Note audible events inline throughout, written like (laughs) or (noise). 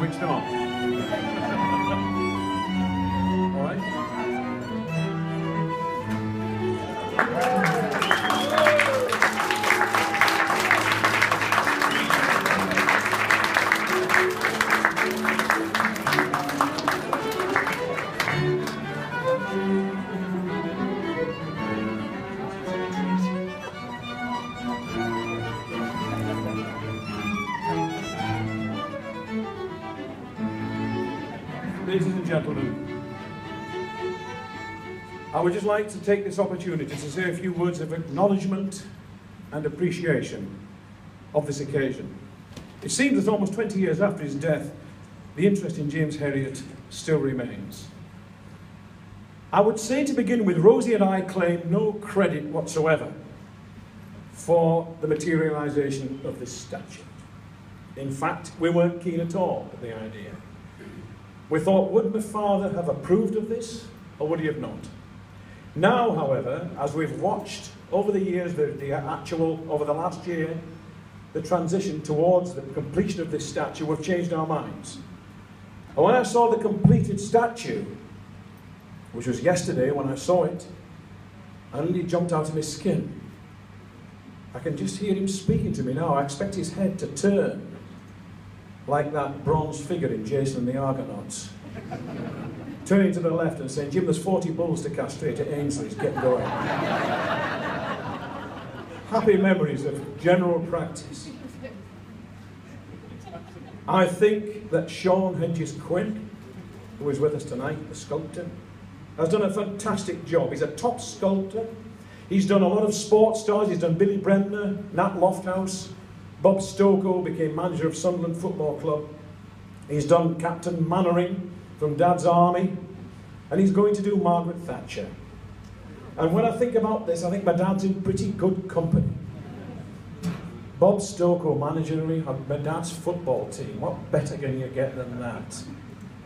switched on. I would just like to take this opportunity to say a few words of acknowledgement and appreciation of this occasion. It seems that almost 20 years after his death, the interest in James Herriot still remains. I would say to begin with, Rosie and I claim no credit whatsoever for the materialisation of this statue. In fact, we weren't keen at all at the idea. We thought, would my father have approved of this, or would he have not? Now, however, as we've watched over the years, the, the actual, over the last year, the transition towards the completion of this statue, we've changed our minds. And when I saw the completed statue, which was yesterday when I saw it, I nearly jumped out of my skin. I can just hear him speaking to me now. I expect his head to turn like that bronze figure in Jason and the Argonauts. Turning to the left and saying, Jim, there's 40 bulls to castrate at Ainsley's, get going. Happy memories of general practice. I think that Sean Hedges Quinn, who is with us tonight, the sculptor, has done a fantastic job. He's a top sculptor. He's done a lot of sports stars. He's done Billy Bremner, Nat Lofthouse. Bob Stokoe became manager of Sunderland Football Club. He's done Captain Mainwaring from Dad's Army. And he's going to do Margaret Thatcher. And when I think about this, I think my dad's in pretty good company. Bob Stokoe managing my dad's football team. What better can you get than that?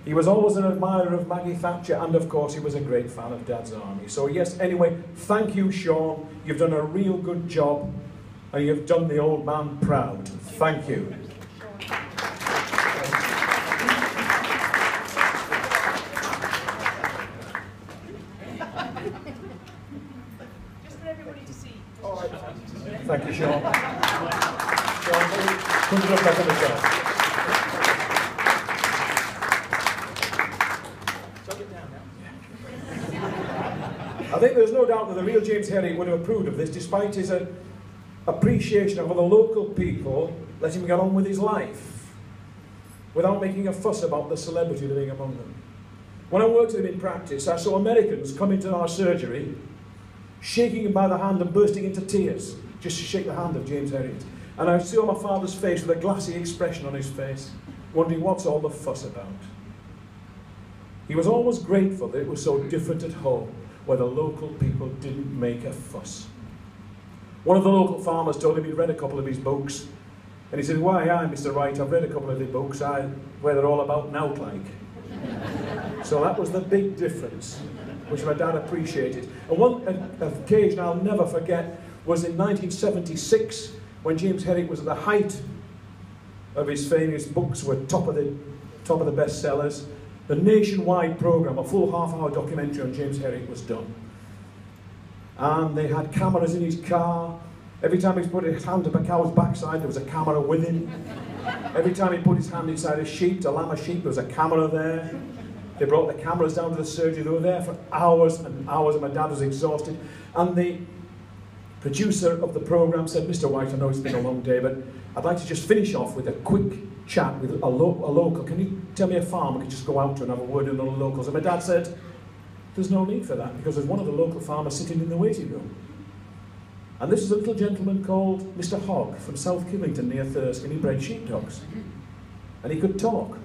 He was always an admirer of Maggie Thatcher, and of course, he was a great fan of Dad's Army. So, yes, anyway, thank you, Sean. You've done a real good job, and you've done the old man proud. Thank you. Herriot would have approved of this, despite his uh, appreciation of other local people letting him get on with his life without making a fuss about the celebrity living among them. When I worked with him in practice, I saw Americans come into our surgery, shaking him by the hand and bursting into tears just to shake the hand of James Herriot. And I saw my father's face with a glassy expression on his face, wondering what's all the fuss about. He was always grateful that it was so different at home, where the local people didn't make a fuss. One of the local farmers told him he'd read a couple of his books, and he said, Why, aye, Mr. Wight, I've read a couple of the books, I, where they're all about now, like. (laughs) so that was the big difference, which my dad appreciated. And one occasion I'll never forget was in 1976, when James Herriot was at the height of his fame, his books were top of the, top of the bestsellers. The nationwide programme, a full half-hour documentary on James Herriot was done. And they had cameras in his car. Every time he put his hand up a cow's backside, there was a camera with him. Every time he put his hand inside a sheep, to lamb a sheep, there was a camera there. They brought the cameras down to the surgery. They were there for hours and hours, and my dad was exhausted. And the producer of the programme said, Mr. Wight, I know it's been a long day, but I'd like to just finish off with a quick chat with a, lo- a local. Can you tell me a farm I could just go out to and have a word with the locals? And my dad said, there's no need for that because there's one of the local farmers sitting in the waiting room. And this is a little gentleman called Mr. Hogg from South Kilvington near Thirsk, and he bred sheepdogs. And he could talk.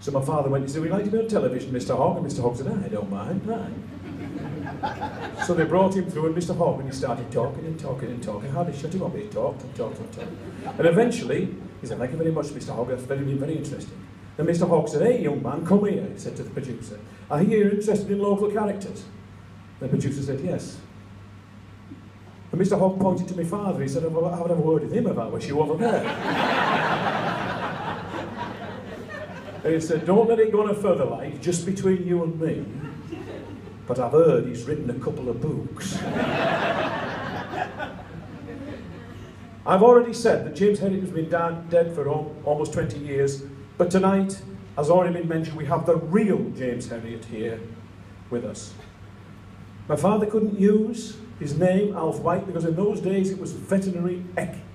So my father went, he said, we'd like to be on television, Mr. Hogg. And Mr. Hogg said, I don't mind. So they brought him through, and Mr. And he started talking and talking and talking. Hardly shut him up, he talked and talked and talked. And eventually, he said, thank you very much, Mr. Hogg, that's very, very interesting. Then Mr. Hogg said, hey, young man, come here, he said to the producer. I hear you're interested in local characters. The producer said, yes. And Mr. Hogg pointed to my father. He said, well, I would have a word with him if I was you over there. (laughs) And he said, Don't let it go no further, like, just between you and me. But I've heard he's written a couple of books. I've already said that James Herriot has been dead for al- almost 20 years, but tonight, as already been mentioned, we have the real James Herriot here with us. My father couldn't use his name, Alf Wight, because in those days it was veterinary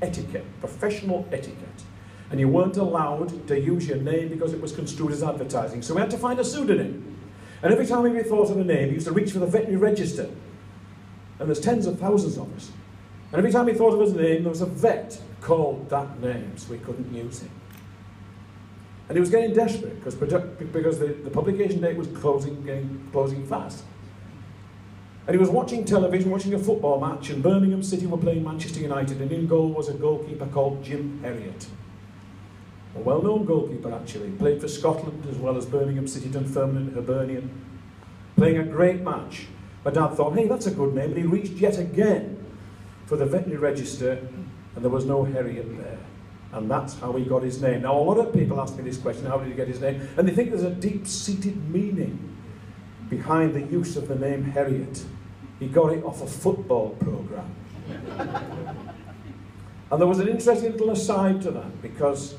etiquette, professional etiquette. And you weren't allowed to use your name because it was construed as advertising. So we had to find a pseudonym. And every time we thought of a name, he used to reach for the veterinary register. And there's tens of thousands of us. And every time he thought of his name, there was a vet called that name, so we couldn't use him. And he was getting desperate because, because the, the publication date was closing, getting, closing fast. And he was watching television, watching a football match, and Birmingham City were playing Manchester United, and in goal was a goalkeeper called Jim Herriot. A well known goalkeeper, actually. Played for Scotland as well as Birmingham City, Dunfermline, Hibernian. Playing a great match. My dad thought, hey, that's a good name, and he reached yet again for the veterinary register, and there was no Herriot there. And that's how he got his name. Now, a lot of people ask me this question how did he get his name? And they think there's a deep seated meaning behind the use of the name Herriot. He got it off a football programme. (laughs) and there was an interesting little aside to that because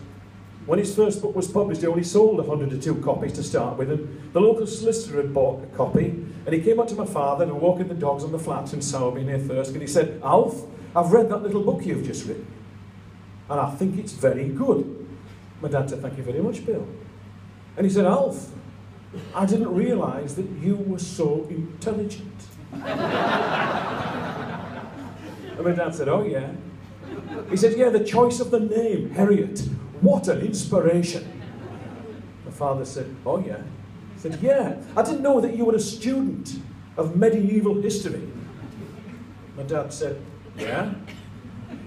when his first book was published, he only sold 102 copies to start with, and the local solicitor had bought a copy, and he came up to my father and walking the dogs on the flats in Sowerby near Thirsk, and he said, Alf, I've read that little book you've just written, and I think it's very good. My dad said, thank you very much, Bill. And he said, Alf, I didn't realise that you were so intelligent. (laughs) and my dad said, oh yeah. He said, yeah, the choice of the name, Herriot, what an inspiration. My father said, Oh, yeah. He said, Yeah, I didn't know that you were a student of medieval history. My dad said, Yeah.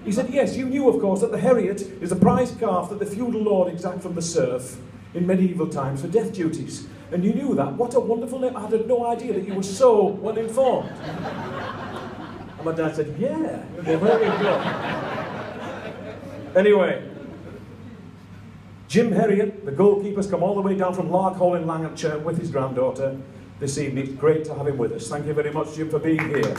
He said, Yes, you knew, of course, that the Herriot is a prize calf that the feudal lord exact from the serf in medieval times for death duties. And you knew that. What a wonderful name. I had no idea that you were so well informed. And my dad said, Yeah, there we go. Anyway, Jim Herriot, the goalkeeper's come all the way down from Larkhall in Lanarkshire with his granddaughter this evening. It's great to have him with us. Thank you very much, Jim, for being here.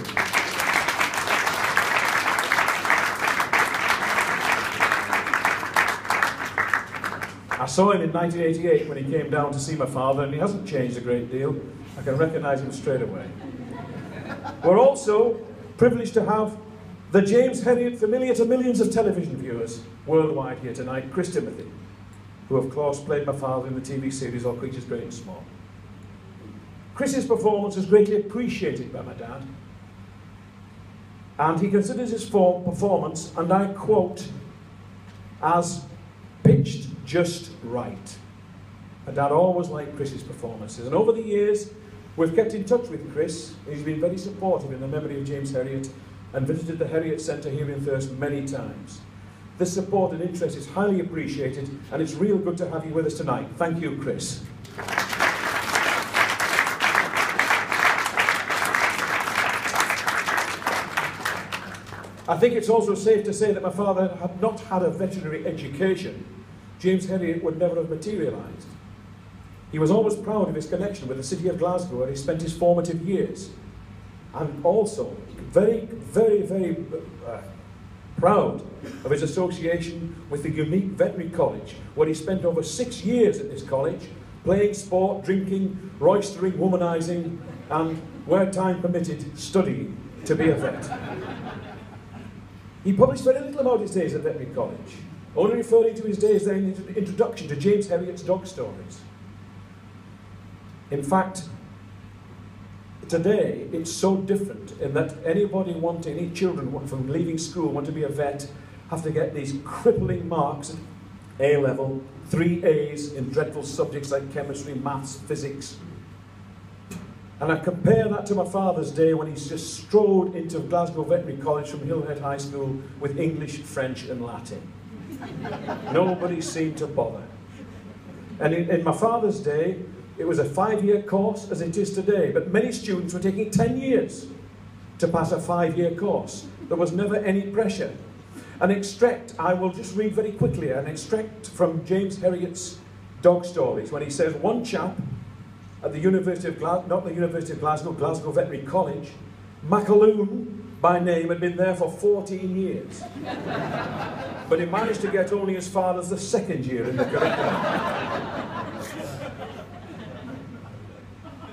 I saw him in 1988 when he came down to see my father, and he hasn't changed a great deal. I can recognise him straight away. We're also privileged to have the James Herriot familiar to millions of television viewers worldwide here tonight, Chris Timothy who of course played my father in the TV series All Creatures Great and Small. Chris's performance was greatly appreciated by my dad, and he considers his performance, and I quote, as pitched just right. My dad always liked Chris's performances, and over the years, we've kept in touch with Chris. He's been very supportive in the memory of James Herriot and visited the Herriot Centre here in Thirsk many times. This support and interest is highly appreciated, and it's real good to have you with us tonight. Thank you, Chris. I think it's also safe to say that my father had not had a veterinary education. James Herriot would never have materialised. He was always proud of his connection with the city of Glasgow where he spent his formative years. And also, very, very, very uh, proud of his association with the unique veterinary college, where he spent over six years at this college, playing sport, drinking, roistering, womanising, and, where time permitted, studying to be a vet. He published very little about his days at veterinary college, only referring to his days there in the introduction to James Herriot's dog stories. In fact, today it's so different in that anybody wanting, any children from leaving school want to be a vet, have to get these crippling marks at A level, three A's in dreadful subjects like chemistry, maths, physics. And I compare that to my father's day when he just strode into Glasgow Veterinary College from Hillhead High School with English, French, and Latin. (laughs) Nobody seemed to bother. And in, in my father's day, it was a five-year course as it is today, but many students were taking 10 years to pass a five-year course. There was never any pressure. An extract, I will just read very quickly, an extract from James Herriot's dog stories when he says one chap at the University of Glasgow, not the University of Glasgow, Glasgow Veterinary College, Macaloon by name had been there for 14 years. but he managed to get only as far as the second year in the curriculum.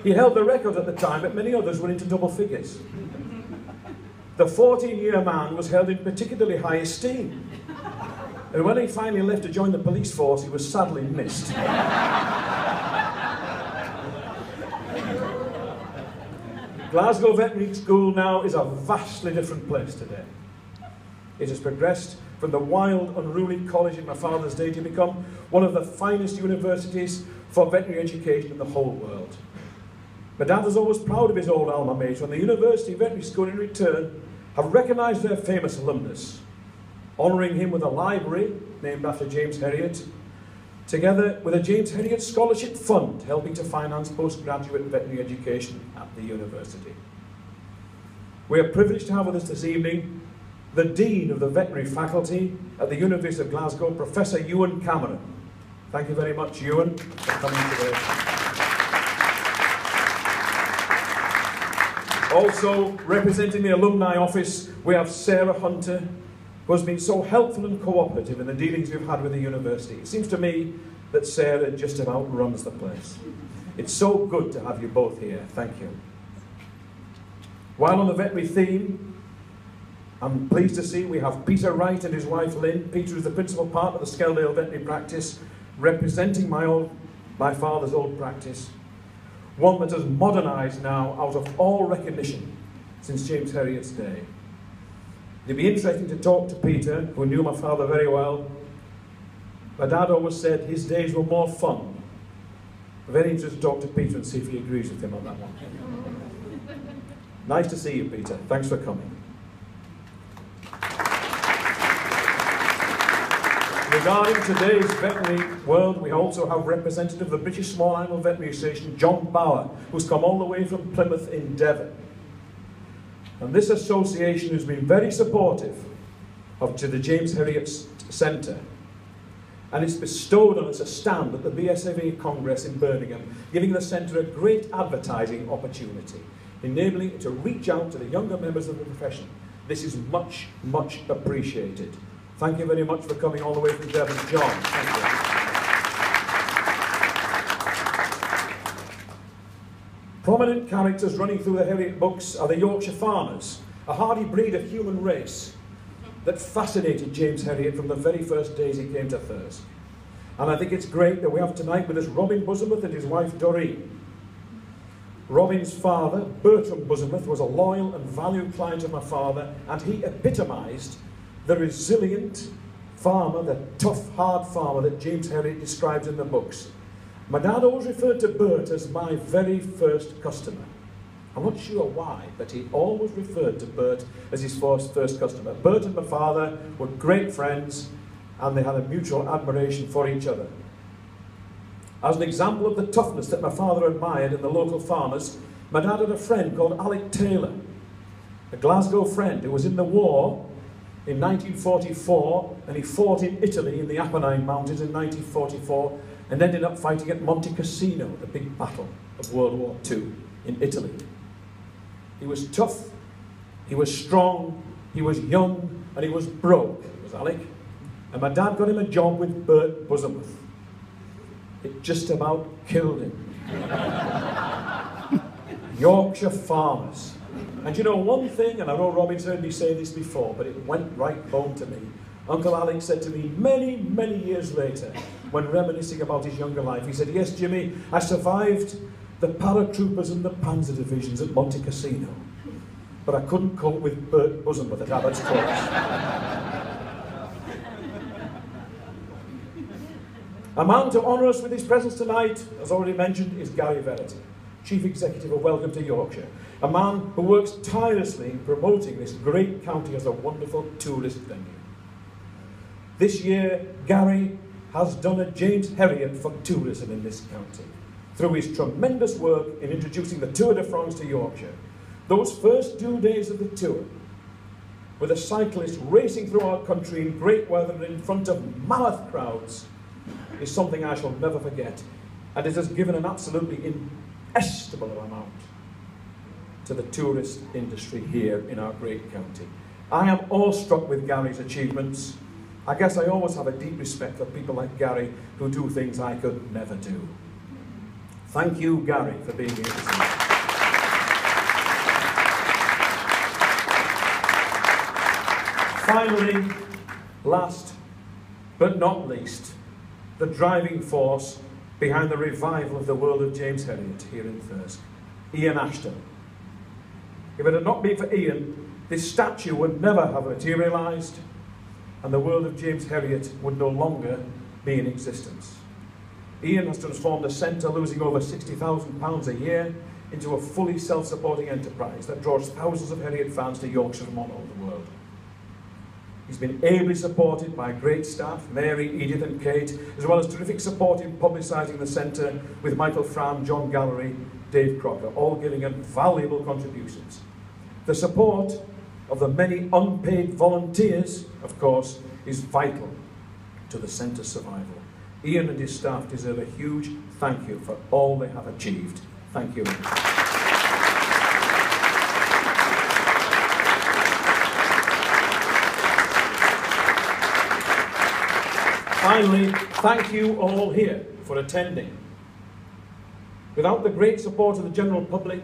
He held the record at the time, but many others were into double figures. The 14 year man was held in particularly high esteem. And when he finally left to join the police force, he was sadly missed. Glasgow Veterinary School now is a vastly different place today. It has progressed from the wild, unruly college in my father's day to become one of the finest universities for veterinary education in the whole world. My dad was always proud of his old alma mater, and the University Veterinary School in return have recognised their famous alumnus, honouring him with a library named after James Herriot, together with a James Herriot Scholarship Fund helping to finance postgraduate veterinary education at the university. We are privileged to have with us this evening the Dean of the Veterinary Faculty at the University of Glasgow, Professor Ewan Cameron. Thank you very much, Ewan, for coming today. Also, representing the alumni office, we have Sarah Hunter, who has been so helpful and cooperative in the dealings we've had with the university. It seems to me that Sarah just about runs the place. It's so good to have you both here. Thank you. While on the veterinary theme, I'm pleased to see we have Peter Wright and his wife Lynn. Peter is the principal partner of the Skeldale Veterinary Practice, representing my, old, my father's old practice. One that has modernised now out of all recognition since James Herriot's day. It'd be interesting to talk to Peter, who knew my father very well. My dad always said his days were more fun. Very interested to talk to Peter and see if he agrees with him on that one. (laughs) nice to see you, Peter. Thanks for coming. Regarding today's veterinary world, we also have representative of the British Small Animal Veterinary Association, John Bauer, who's come all the way from Plymouth in Devon. And this association has been very supportive of to the James Herriot Centre. And it's bestowed on us a stand at the BSAV Congress in Birmingham, giving the centre a great advertising opportunity, enabling it to reach out to the younger members of the profession. This is much, much appreciated. Thank you very much for coming all the way from Devon, John. Thank you. Prominent characters running through the Herriot books are the Yorkshire Farmers, a hardy breed of human race that fascinated James Herriot from the very first days he came to Thirsk. And I think it's great that we have tonight with us Robin Bosomworth and his wife Doreen. Robin's father, Bertram Bosomworth, was a loyal and valued client of my father, and he epitomised the resilient farmer, the tough, hard farmer that James Herriot describes in the books. My dad always referred to Bert as my very first customer. I'm not sure why, but he always referred to Bert as his first, first customer. Bert and my father were great friends and they had a mutual admiration for each other. As an example of the toughness that my father admired in the local farmers, my dad had a friend called Alec Taylor, a Glasgow friend who was in the war in 1944 and he fought in Italy in the Apennine Mountains in 1944 and ended up fighting at Monte Cassino, the big battle of World War II in Italy. He was tough, he was strong, he was young, and he was broke, was Alec. And my dad got him a job with Bert Bosomworth. It just about killed him. (laughs) Yorkshire farmers. And you know one thing, and I know Robin's heard me say this before, but it went right home to me. Uncle Alex said to me many, many years later, when reminiscing about his younger life, he said, Yes, Jimmy, I survived the paratroopers and the panzer divisions at Monte Cassino, but I couldn't cope with Bert Bosomworth at the Abbott's Cross. A man to honour us with his presence tonight, as already mentioned, is Gary Verity, Chief Executive of Welcome to Yorkshire, a man who works tirelessly in promoting this great county as a wonderful tourist venue. This year, Gary has done a James Herriot for tourism in this county through his tremendous work in introducing the Tour de France to Yorkshire. Those first two days of the tour, with a cyclist racing through our country in great weather and in front of mammoth crowds, is something I shall never forget, and it has given an absolutely inestimable amount to the tourist industry here in our great county. I am awestruck with Gary's achievements. I guess I always have a deep respect for people like Gary who do things I could never do. Thank you, Gary, for being here. Finally, last but not least, the driving force behind the revival of the world of James Herriot here in Thirsk, Ian Ashton. If it had not been for Ian, this statue would never have materialised and the world of James Herriot would no longer be in existence. Ian has transformed a centre, losing over £60,000 a year, into a fully self-supporting enterprise that draws thousands of Herriot fans to Yorkshire from all over the world. He's been ably supported by great staff, Mary, Edith and Kate, as well as terrific support in publicising the centre with Michael Fram, John Gallery, Dave Crocker, all giving valuable contributions. The support of the many unpaid volunteers, of course, is vital to the centre's survival. Ian and his staff deserve a huge thank you for all they have achieved. Thank you. Finally, thank you all here for attending. Without the great support of the general public,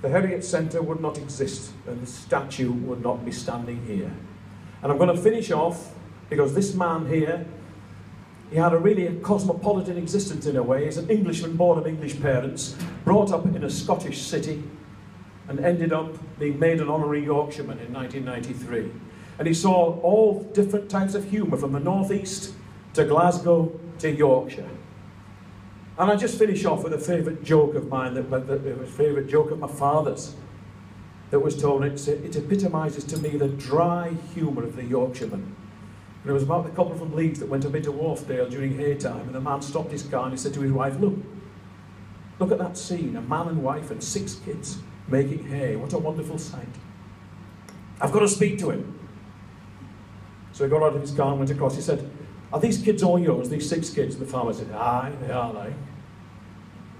the Herriot Centre would not exist and the statue would not be standing here. And I'm going to finish off because this man here, he had a really a cosmopolitan existence in a way. He's an Englishman born of English parents, brought up in a Scottish city, and ended up being made an honorary Yorkshireman in 1993. And he saw all different types of humour from the northeast to Glasgow to Yorkshire. And I just finish off with a favourite joke of mine, that, that, that was a favourite joke of my father's, that was told, it, it epitomises to me the dry humour of the Yorkshireman. And it was about the couple from Leeds that went to Wharfedale during hay time, and the man stopped his car and he said to his wife, look, look at that scene, a man and wife and six kids making hay. What a wonderful sight. I've got to speak to him. So he got out of his car and went across. He said, are these kids all yours, these six kids? And the farmer said, aye, they are, like.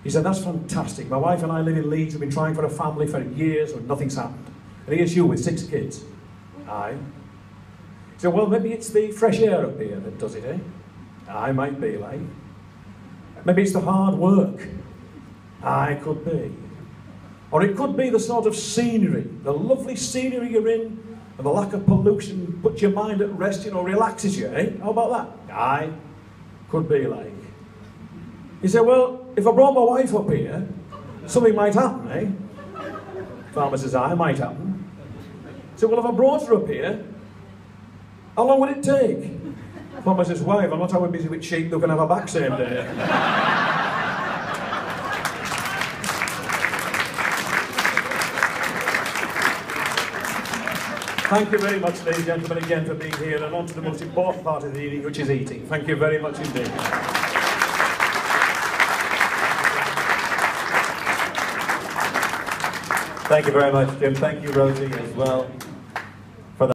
He said, that's fantastic. My wife and I live in Leeds. We've been trying for a family for years and nothing's happened. And here's you with six kids. Aye. He said, well, maybe it's the fresh air up here that does it, eh? I might be, like. Maybe it's the hard work. I could be. Or it could be the sort of scenery, the lovely scenery you're in, and the lack of pollution puts your mind at rest, you know, relaxes you, eh? How about that? Aye. Could be like. He said, well, if I brought my wife up here, something might happen, eh? Farmer says, aye, might happen. He said, well, if I brought her up here, how long would it take? Farmer says, wife, I'm not how busy with sheep, they're going to have a back same day. (laughs) Thank you very much, ladies and gentlemen, again for being here, and on to the most important part of the evening, which is eating. Thank you very much indeed. Thank you very much, Jim. Thank you, Rosie, as well.